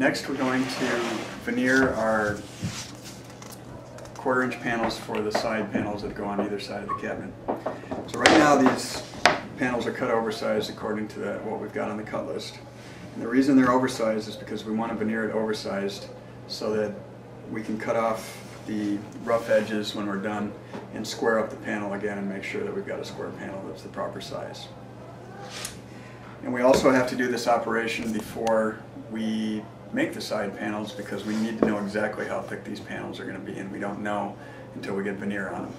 next we're going to veneer our quarter inch panels for the side panels that go on either side of the cabinet. So right now these panels are cut oversized according to the, what we've got on the cut list. And the reason they're oversized is because we want to veneer it oversized so that we can cut off the rough edges when we're done and square up the panel again and make sure that we've got a square panel that's the proper size. And we also have to do this operation before we make the side panels because we need to know exactly how thick these panels are going to be and we don't know until we get veneer on them.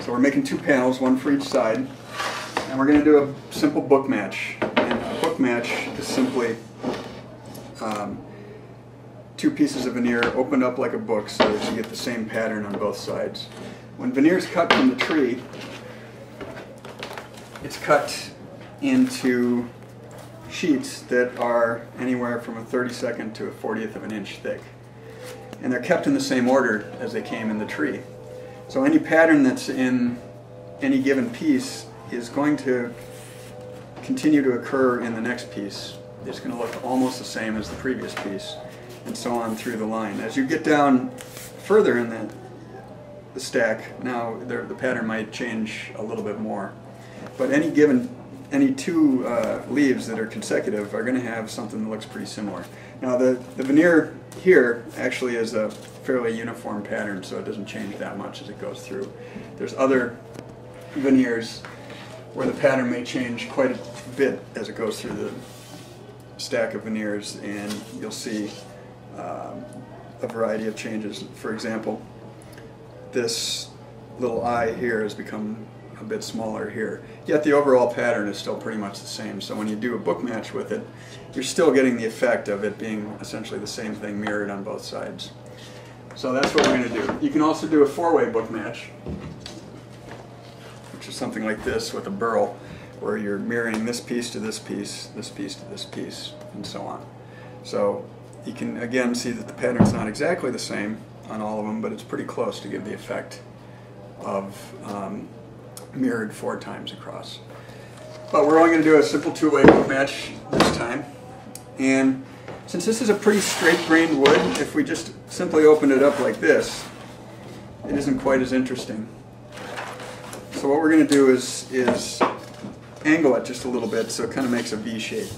So we're making two panels, one for each side, and we're going to do a simple book match. And a book match is simply um, two pieces of veneer opened up like a book so that you get the same pattern on both sides. When veneer is cut from the tree, it's cut into sheets that are anywhere from a 32nd to a 40th of an inch thick. And they're kept in the same order as they came in the tree. So any pattern that's in any given piece is going to continue to occur in the next piece. It's going to look almost the same as the previous piece, and so on through the line. As you get down further in the, the stack, now the, the pattern might change a little bit more. But any given any two uh, leaves that are consecutive are going to have something that looks pretty similar. Now the, the veneer here actually is a fairly uniform pattern so it doesn't change that much as it goes through. There's other veneers where the pattern may change quite a bit as it goes through the stack of veneers and you'll see um, a variety of changes. For example, this little eye here has become a bit smaller here. Yet the overall pattern is still pretty much the same. So when you do a book match with it, you're still getting the effect of it being essentially the same thing mirrored on both sides. So that's what we're going to do. You can also do a four-way book match, which is something like this with a burl, where you're mirroring this piece to this piece, this piece to this piece, and so on. So you can again see that the pattern's not exactly the same on all of them, but it's pretty close to give the effect of um, mirrored four times across. But we're only going to do a simple two-way match this time. And since this is a pretty straight-grained wood, if we just simply open it up like this, it isn't quite as interesting. So what we're going to do is, is angle it just a little bit so it kind of makes a V shape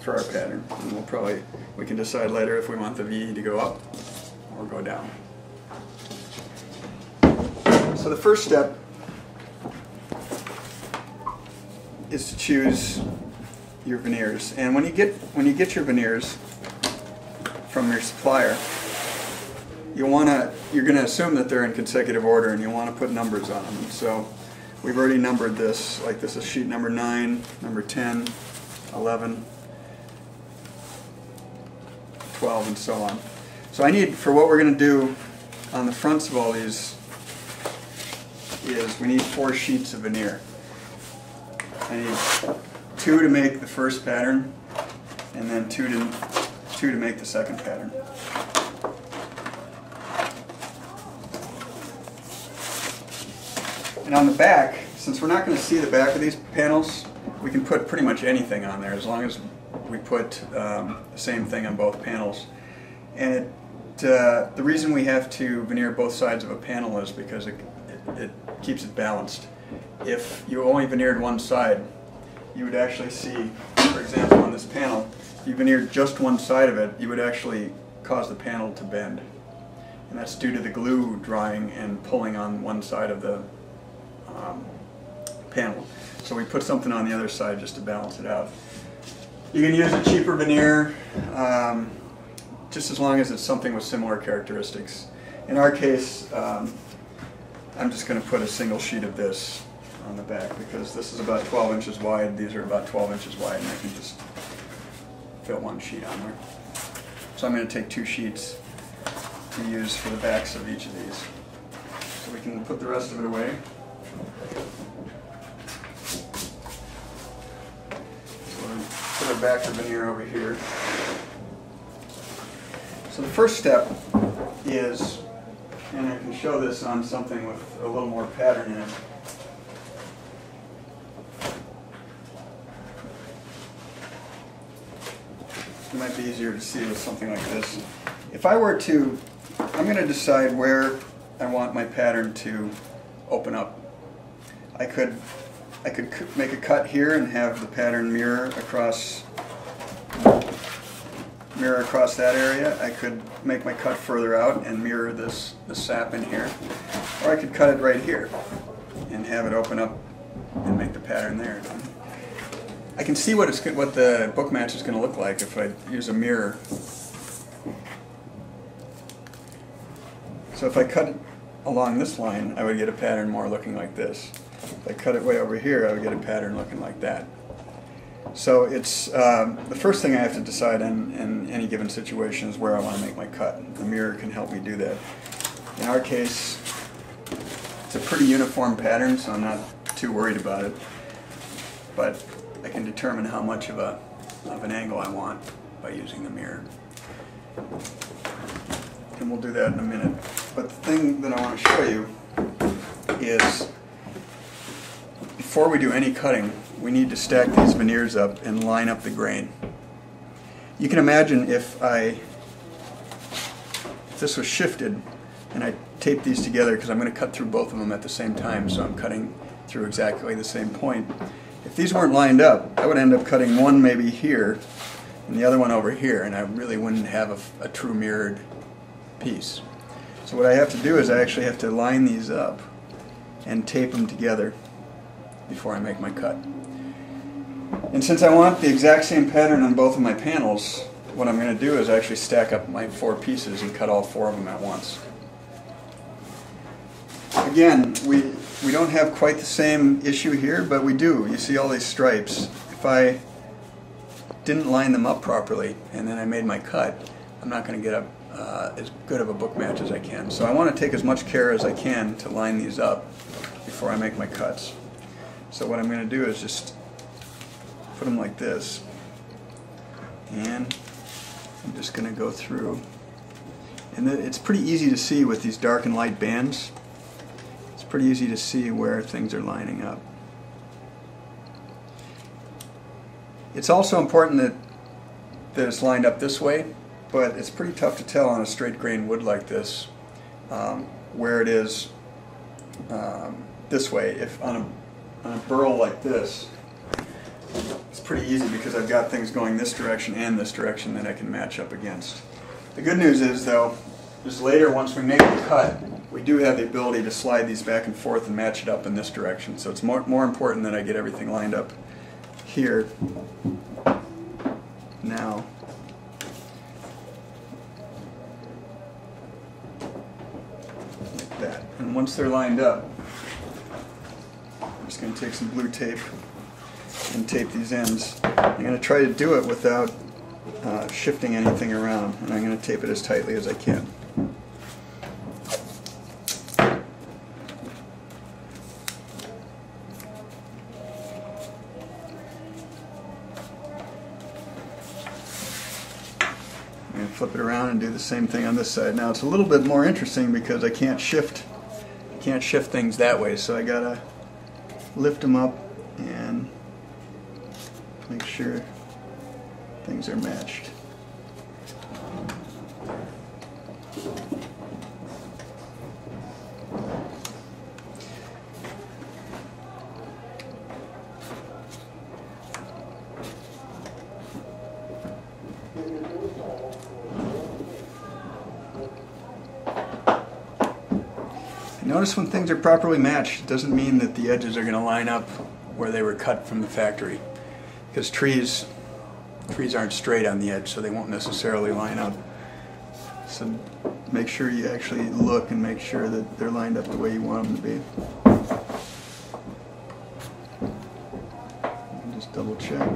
for our pattern. And we'll probably, we can decide later if we want the V to go up or go down. So the first step is to choose your veneers. And when you get when you get your veneers from your supplier, you want to you're going to assume that they're in consecutive order and you want to put numbers on them. So we've already numbered this like this is sheet number 9, number 10, 11, 12 and so on. So I need for what we're going to do on the fronts of all these is we need four sheets of veneer. I need two to make the first pattern, and then two to, two to make the second pattern. And on the back, since we're not going to see the back of these panels, we can put pretty much anything on there as long as we put um, the same thing on both panels. And it, uh, the reason we have to veneer both sides of a panel is because it, it, keeps it balanced if you only veneered one side, you would actually see, for example, on this panel, if you veneered just one side of it, you would actually cause the panel to bend. And that's due to the glue drying and pulling on one side of the um, panel. So we put something on the other side just to balance it out. You can use a cheaper veneer, um, just as long as it's something with similar characteristics. In our case, um, I'm just going to put a single sheet of this on the back because this is about 12 inches wide, these are about 12 inches wide, and I can just fit one sheet on there. So I'm going to take two sheets to use for the backs of each of these. So we can put the rest of it away. So put our back of veneer over here. So the first step is, and I can show this on something with a little more pattern in it, it might be easier to see with something like this. If I were to, I'm going to decide where I want my pattern to open up. I could, I could make a cut here and have the pattern mirror across, mirror across that area. I could make my cut further out and mirror this, the sap in here. Or I could cut it right here and have it open up and make the pattern there. I can see what it's what the book match is going to look like if I use a mirror. So if I cut it along this line, I would get a pattern more looking like this. If I cut it way over here, I would get a pattern looking like that. So it's um, the first thing I have to decide in, in any given situation is where I want to make my cut. The mirror can help me do that. In our case, it's a pretty uniform pattern, so I'm not too worried about it. But I can determine how much of a of an angle I want by using the mirror. And we'll do that in a minute. But the thing that I want to show you is before we do any cutting, we need to stack these veneers up and line up the grain. You can imagine if I if this was shifted and I taped these together because I'm going to cut through both of them at the same time so I'm cutting through exactly the same point if these weren't lined up, I would end up cutting one maybe here and the other one over here, and I really wouldn't have a, a true mirrored piece. So what I have to do is I actually have to line these up and tape them together before I make my cut. And since I want the exact same pattern on both of my panels, what I'm going to do is actually stack up my four pieces and cut all four of them at once. Again, we we don't have quite the same issue here, but we do. You see all these stripes. If I didn't line them up properly and then I made my cut, I'm not going to get a, uh, as good of a book match as I can. So I want to take as much care as I can to line these up before I make my cuts. So what I'm going to do is just put them like this. And I'm just going to go through. And it's pretty easy to see with these dark and light bands It's pretty easy to see where things are lining up. It's also important that, that it's lined up this way, but it's pretty tough to tell on a straight grain wood like this um, where it is um, this way. If on a, on a burl like this, it's pretty easy because I've got things going this direction and this direction that I can match up against. The good news is though, is later once we make the cut, we do have the ability to slide these back and forth and match it up in this direction. So it's more, more important that I get everything lined up here now. Like that. And once they're lined up, I'm just going to take some blue tape and tape these ends. I'm going to try to do it without uh, shifting anything around, and I'm going to tape it as tightly as I can. flip it around and do the same thing on this side. Now it's a little bit more interesting because I can't shift can't shift things that way so I gotta lift them up and make sure things are matched. Notice when things are properly matched, it doesn't mean that the edges are going to line up where they were cut from the factory. Because trees, trees aren't straight on the edge, so they won't necessarily line up. So make sure you actually look and make sure that they're lined up the way you want them to be. Just double check.